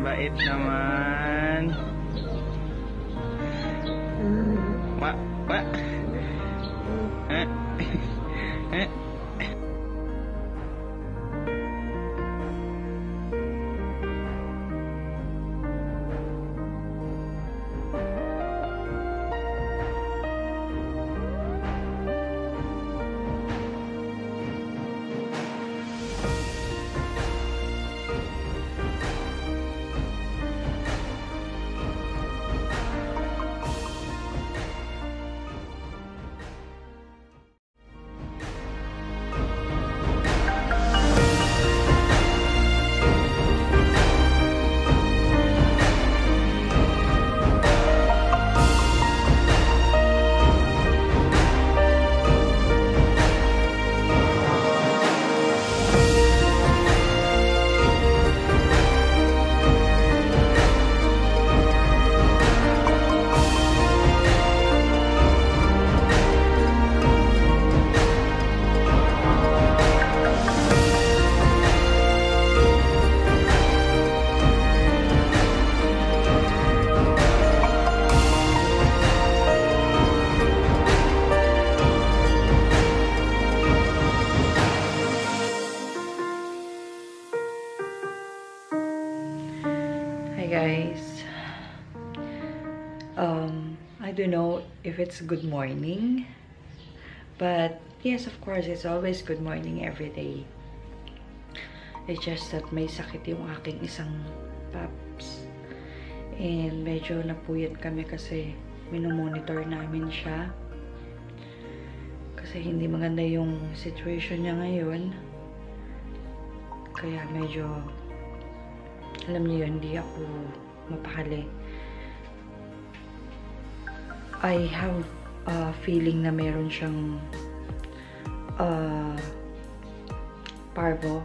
Bait naman. Ma, if it's good morning, but yes, of course, it's always good morning every day. It's just that may sakit yung aking isang paps. And medyo napuyat kami kasi minomonitor namin siya. Kasi hindi maganda yung situation niya ngayon. Kaya medyo alam niyo hindi ako mapakali. I have a feeling na meron siyang uh, parvo.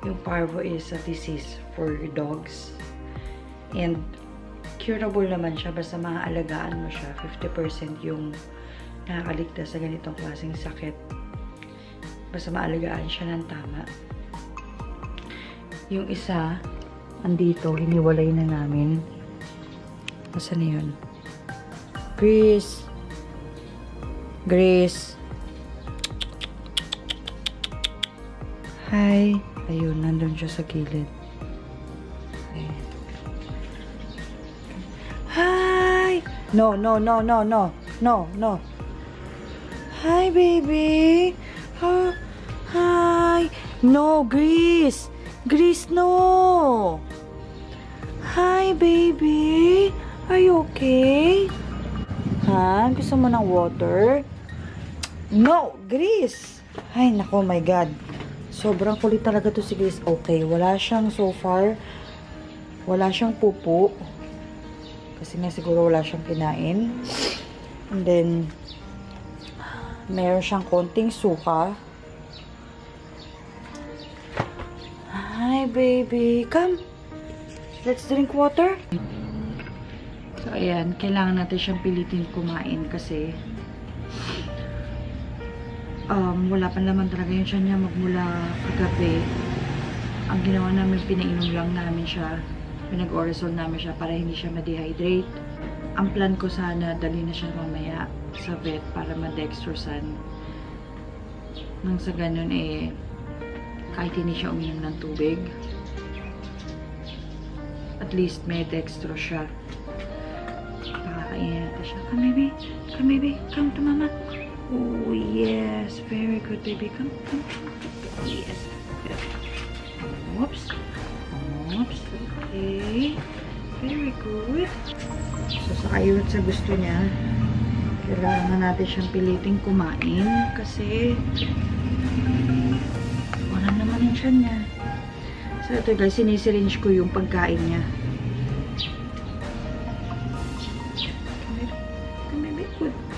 Yung parvo is a disease for dogs. And curable naman siya basta maaalagaan mo siya. 50% yung nakakaligtas sa ganitong klaseng sakit. Basta maalagaan siya ng tama. Yung isa, andito, hiniwalay na namin. Nasaan na yun? Grace! Grace! Hi! Ayun, nandun siya sa gilid. Ayan. Hi! No, no, no, no, no. No, no. Hi, baby! Huh? Hi! No, Grace! Grace, no! Hi, baby! Are you okay? Ha? Gusto mo ng water? No! Grace! Ay, nako, my God. Sobrang kulit talaga to si Grace. Okay, wala siyang so far. Wala siyang pupo. Kasi nga siguro wala siyang kinain. And then, meron siyang konting suka. Hi, baby. Come. Let's drink water. Ayan. Kailangan natin siyang pilitin kumain kasi um, wala pa naman talaga yung siya niya magmula kagabi. Ang ginawa namin, pinainom lang namin siya. Pinag-orisol namin siya para hindi siya ma-dehydrate. Ang plan ko sana, dali na siya mamaya sa vet para ma-dextrosan. Nang sa ganun eh, kahit hindi siya uminom ng tubig, at least may dextro siya. Natin siya. Come baby, come baby, come to mama. Oh yes, very good baby. Come, come. Yes. Whoops. Whoops. Okay. Very good. So, sa ayun sa gusto niya, kailangan natin siyang piliting kumain kasi wala naman yung tiyan niya. So, ito guys, sinisiringe ko yung pagkain niya.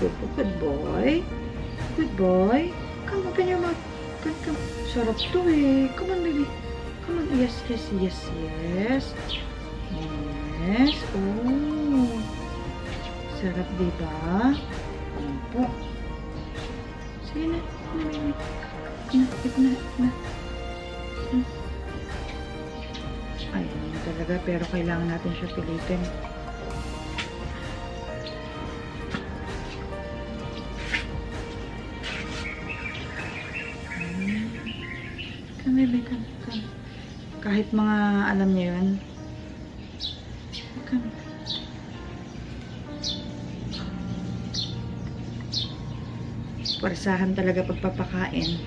Good, good, boy. Good boy. Come, open your mouth. Come, come. Sarap to eh. Come on, baby. Come on. Yes, yes, yes, yes. Yes. Oh. Sarap, diba? Opo. Sige na. Na, baby. Na, na, na. Ayan. talaga, pero kailangan natin siya pilitin. Come, baby, come, come. Kahit mga alam niya yun. Come. Parsahan talaga pagpapakain.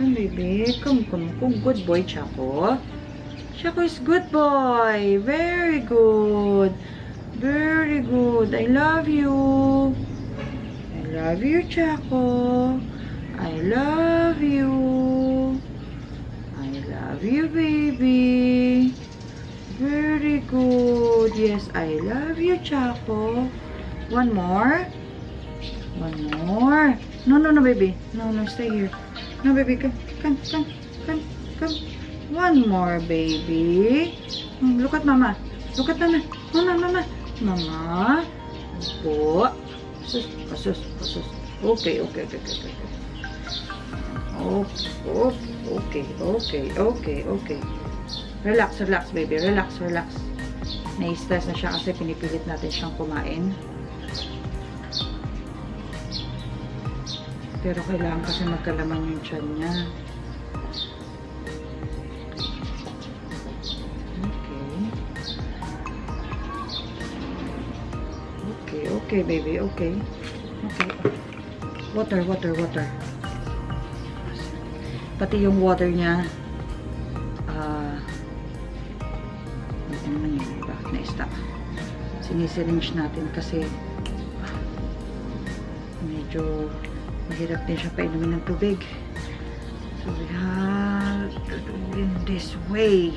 Come, baby. Come, come, come. Good boy, Chaco. Chaco is good boy. Very good. Very good. I love you. I love you, Chaco. I love you. Love you, baby. Very good. Yes, I love you, Chaco. One more. One more. No, no, no, baby. No, no, stay here. No, baby, come, come, come, come, come. One more, baby. Hmm, Look at mama. Look at mama. Mama, mama. Mama. Po. Sus, sus, sus. Okay, okay, okay, okay, okay. Oh, okay, okay, okay, okay. Relax, relax, baby. Relax, relax. Nai-stress na siya kasi pinipilit natin siyang kumain. Pero kailangan kasi magkalaman yung tiyan niya. Okay. Okay, okay, baby. Okay. Okay. Water, water, water. Pati yung water niya, ah, ano naman yun, bakit na-stop? Sinisiringe natin kasi medyo mahirap din siya painumin ng tubig. So we have to do in this way.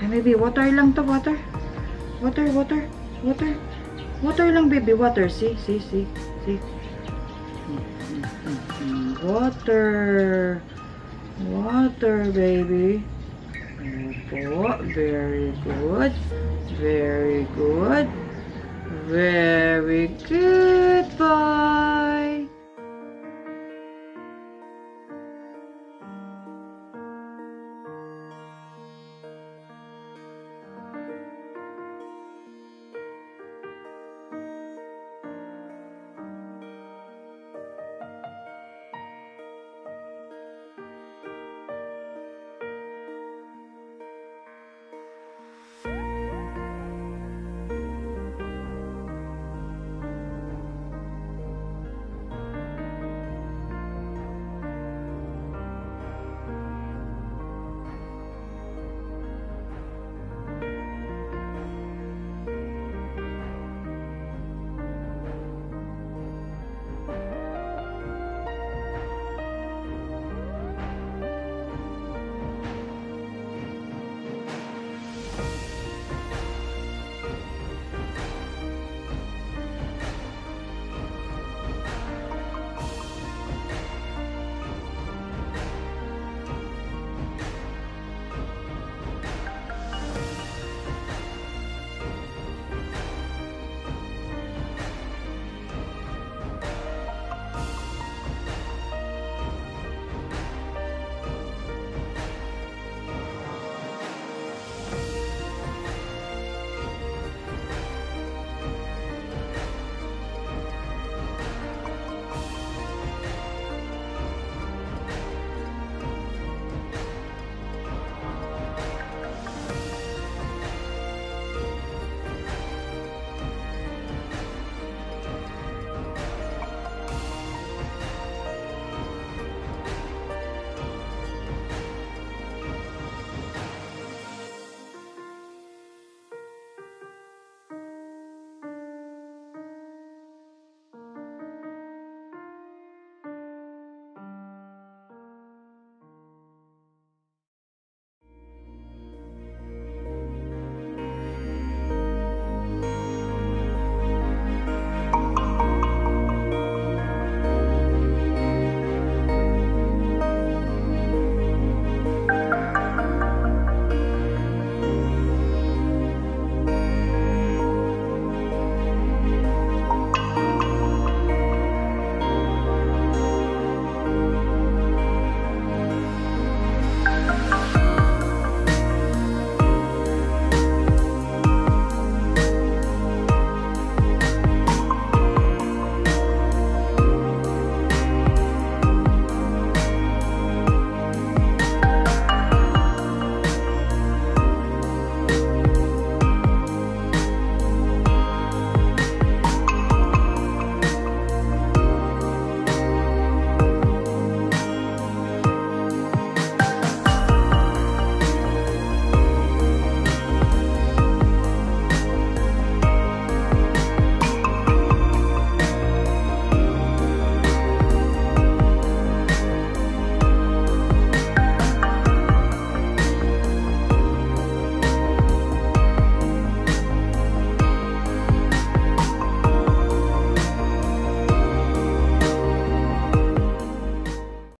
Okay, maybe water lang to, water. Water, water, water. Water lang, baby, water. See, see, see, see. Mm, mm, mm. Water. Water, baby. Very good. Very good. Very good boy.